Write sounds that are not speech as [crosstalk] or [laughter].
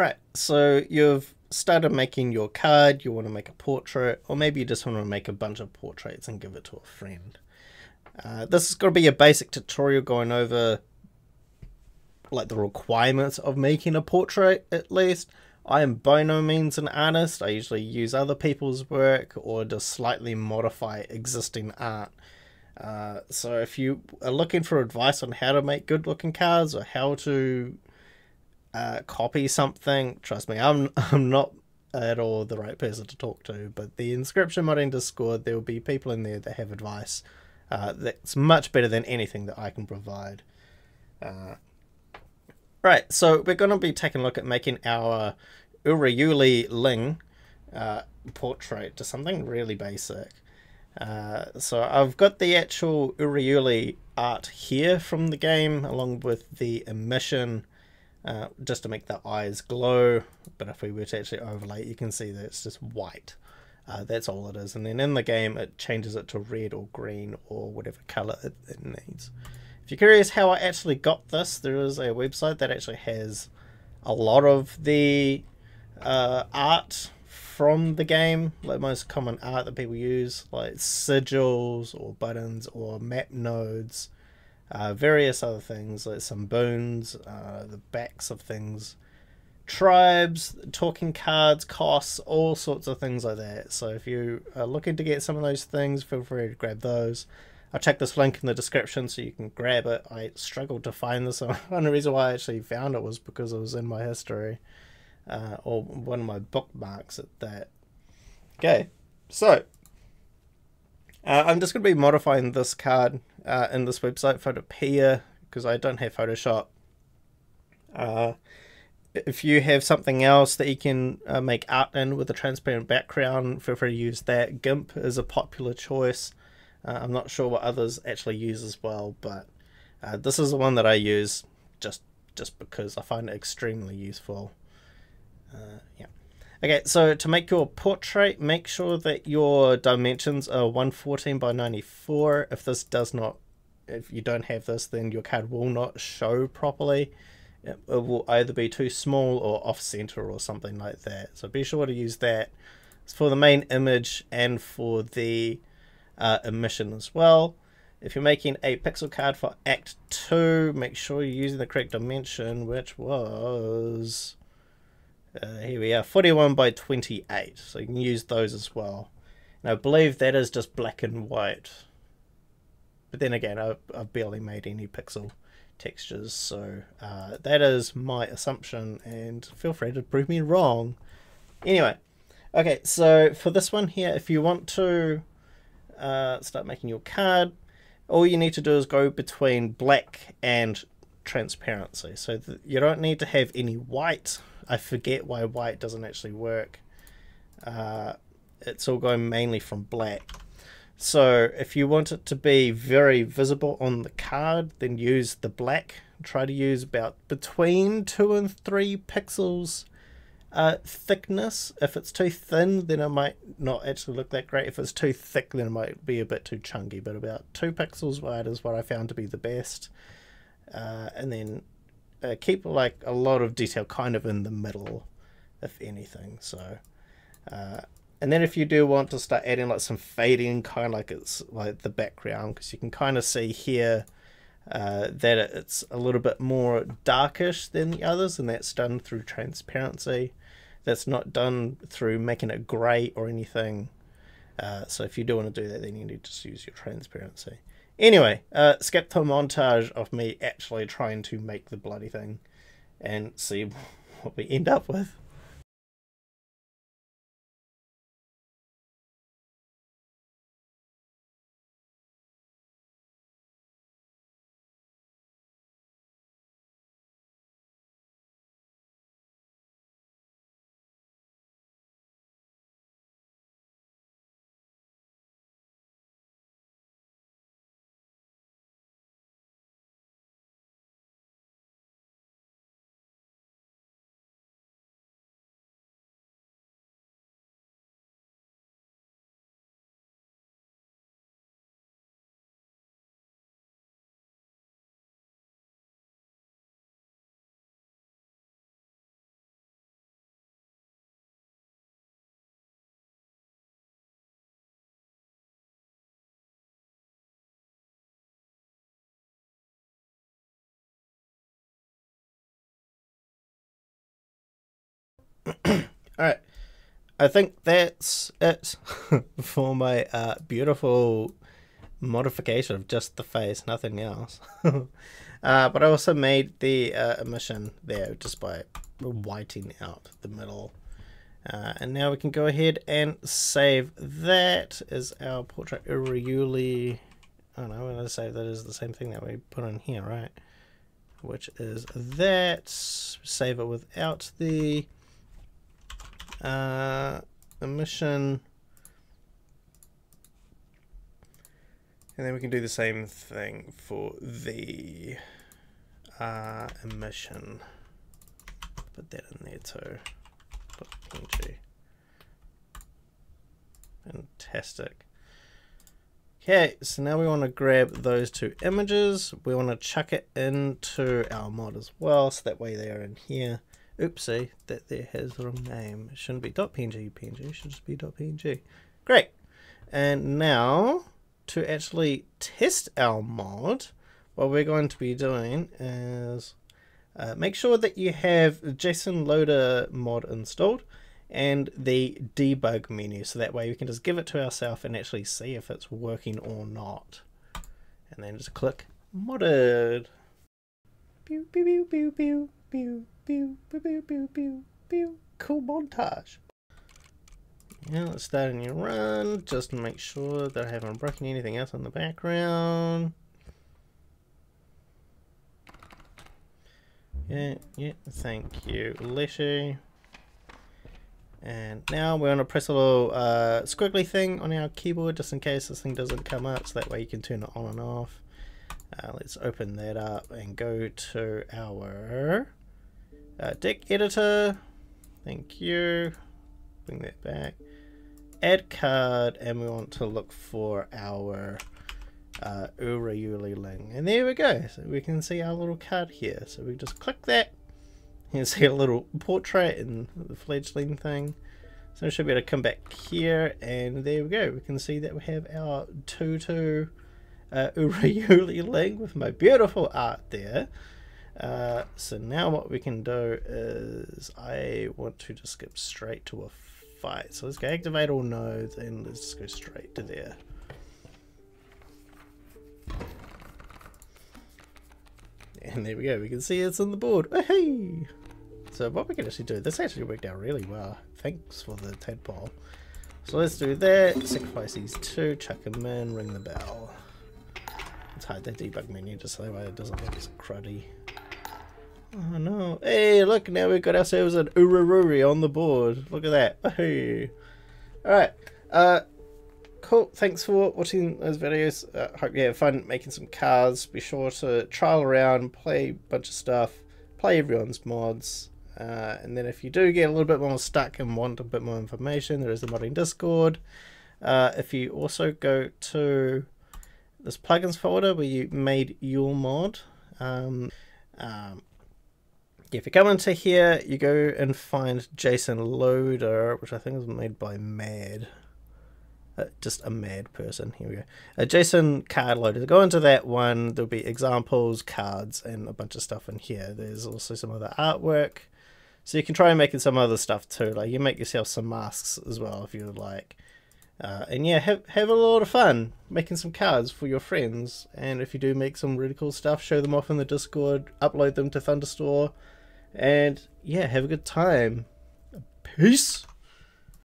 Right, so you've started making your card, you want to make a portrait, or maybe you just want to make a bunch of portraits and give it to a friend. Uh, this is going to be a basic tutorial going over like the requirements of making a portrait at least. I am by no means an artist. I usually use other people's work or just slightly modify existing art. Uh, so if you are looking for advice on how to make good looking cards or how to uh, copy something, trust me, I'm [laughs] I'm not at all the right person to talk to. But the Inscryption Modding Discord, there will be people in there that have advice uh, that's much better than anything that I can provide. Uh, right, so we're going to be taking a look at making our Urayuli Ling uh, portrait to something really basic. Uh, so I've got the actual Urayuli art here from the game along with the emission uh, just to make the eyes glow. But if we were to actually overlay, you can see that it's just white. Uh, that's all it is. And then in the game, it changes it to red or green or whatever color it, it needs. If you're curious how I actually got this, there is a website that actually has a lot of the uh, art from the game, like most common art that people use, like sigils or buttons or map nodes uh, various other things like some bones, uh, the backs of things, tribes, talking cards, costs, all sorts of things like that. So if you are looking to get some of those things, feel free to grab those. I'll check this link in the description so you can grab it. I struggled to find this. [laughs] The reason why I actually found it was because it was in my history uh, or one of my bookmarks at that. Okay, so uh, I'm just going to be modifying this card uh, in this website, Photopea, because I don't have Photoshop. Uh, if you have something else that you can uh, make art in with a transparent background, feel free to use that. GIMP is a popular choice. Uh, I'm not sure what others actually use as well, but uh, this is the one that I use just just because I find it extremely useful. Yeah. Okay, so to make your portrait, make sure that your dimensions are 114 by 94. If this does not, if you don't have this, then your card will not show properly. It, will either be too small or off center or something like that. So be sure to use that. It's for the main image and for the uh, emission as well. If you're making a pixel card for Act 2, make sure you're using the correct dimension, which was uh, here we are, 41 by 28. So you can use those as well. And I believe that is just black and white. But then again, I've, I've barely made any pixel textures. So uh, that is my assumption. And feel free to prove me wrong. Anyway, okay, so for this one here, if you want to uh, start making your card, all you need to do is go between black and transparency. So you don't need to have any white I forget why white doesn't actually work. Uh, it's all going mainly from black. So if you want it to be very visible on the card, then use the black. Try to use about between 2 and 3 pixels uh, thickness. If it's too thin, then it might not actually look that great. If it's too thick, then it might be a bit too chunky. But about 2 pixels wide is what I found to be the best. Uh, and then uh, keep like a lot of detail kind of in the middle, if anything. So, uh, and then if you do want to start adding like some fading, kind of like it's like the background, because you can kind of see here uh, that it's a little bit more darkish than the others, and that's done through transparency. That's not done through making it grey or anything. Uh, so if you do want to do that, then you need to just use your transparency. Anyway, uh, skip the montage of me actually trying to make the bloody thing and see [laughs] what we end up with. Alright. I think that's it [laughs] for my uh, beautiful modification of just the face, nothing else. [laughs] uh, but I also made the uh, emission there just by whiting out the middle. Uh, and now we can go ahead and save that as our portrait Urayuli. Oh no, I'm going to save that as the same thing that we put in here, right? Which is that. Save it without the uh, emission. And then we can do the same thing for the uh, emission. Put that in there too. Put PNG. Fantastic. Okay, so now we want to grab those two images. We want to chuck it into our mod as well, so that way they are in here. Oopsie, that there has the wrong name. It shouldn't be .png, PNG, it should just be .png. Great. And now, to actually test our mod, what we're going to be doing is uh, make sure that you have JSON Loader mod installed and the debug menu so that way we can just give it to ourselves and actually see if it's working or not. And then just click modded. Pew, pew, pew, pew, pew, pew. Pew, pew, pew, pew, pew. Cool montage. Yeah, let's start a new run just to make sure that I haven't broken anything else in the background. Yeah, yeah, thank you, Leshy. And now we're going to press a little uh, squiggly thing on our keyboard just in case this thing doesn't come up so that way you can turn it on and off. Uh, let's open that up and go to our uh, deck editor. Thank you. Bring that back. Add card, and we want to look for our uh, Urayuli Ling. And there we go. So we can see our little card here. So we just click that. [laughs] You can see a little portrait and the fledgling thing. So we should be able to come back here, and there we go. We can see that we have our Tutu uh, [laughs] Urayuli Ling with my beautiful art there. Uh, so now what we can do is I want to just skip straight to a fight. So let's go activate all nodes and let's just go straight to there. And there we go, we can see it's on the board. Oh, hey! So what we can actually do, this actually worked out really well. Thanks for the tadpole. So let's do that, sacrifice these two, chuck them in, ring the bell. Let's hide that debug menu just so that way it doesn't look as cruddy. Oh no. Hey, look, now we've got ourselves an Uraruri on the board. Look at that. Alright. Uh, cool. Thanks for watching those videos. Uh, hope you have fun making some cars. Be sure to trial around, play a bunch of stuff, play everyone's mods. Uh, and then if you do get a little bit more stuck and want a bit more information, there is the modding Discord. Uh, if you also go to this plugins folder where you made your mod, um, um, if you come into here, you go and find JSON Loader, which I think is made by Mad. Uh, just a mad person. Here we go. A JSON card loader. Go into that one. There'll be examples, cards, and a bunch of stuff in here. There's also some other artwork. So you can try making some other stuff too. Like you make yourself some masks as well if you like. Uh, and yeah, have have a lot of fun making some cards for your friends. And if you do make some really cool stuff, show them off in the Discord, upload them to Thunderstore. And yeah, have a good time. Peace.